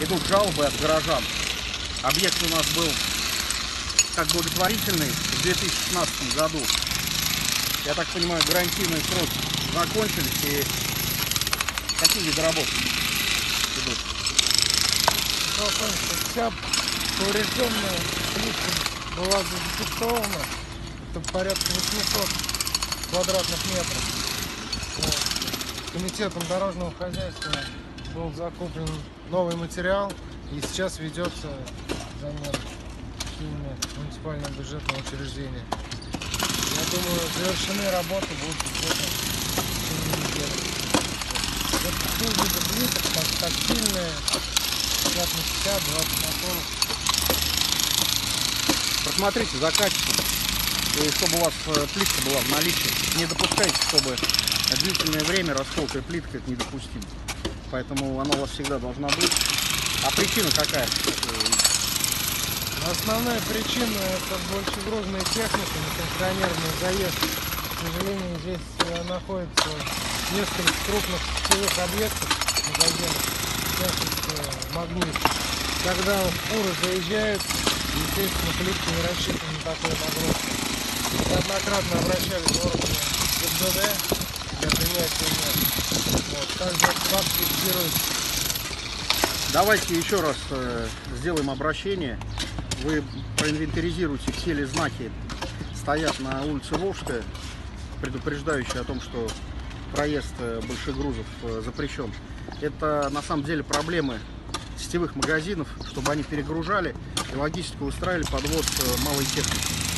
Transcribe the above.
идут жалобы от горожан. Объект у нас был как благотворительный в 2016 году. Я так понимаю, гарантийные сроки закончились и какие виды работ идут? Что вся поврежденная плитка была зафиксована. Это порядка 800 квадратных метров. Вот. Комитетом дорожного хозяйства был закуплен новый материал и сейчас ведется замер муниципального бюджетного учреждения. Я думаю, завершены работы будут где-то в течение. Вот two вида плиток, так- тактильные, 50 на 50, 20 на 40. Просмотрите за качеством, и чтобы у вас э, плитка была в наличии. Не допускайте, чтобы длительное время расколотая плитка, это недопустимо. Поэтому она у вас всегда должна быть. А причина какая? Основная причина это большегрузная техника, несанкционированный заезд. К сожалению, здесь э, находится несколько крупных сетевых объектов, магазинов, в магнит. Когда фуры заезжают, естественно, плитка не рассчитана на такую нагрузку. Неоднократно обращались в органы Также фиксируется Давайте еще раз э, сделаем обращение. Вы проинвентаризируйте, все ли знаки стоят на улице Волжская, предупреждающие о том, что проезд э, больших грузов э, запрещен. Это на самом деле проблемы сетевых магазинов, чтобы они перегружали и логистику устраивали подвоз малой техники.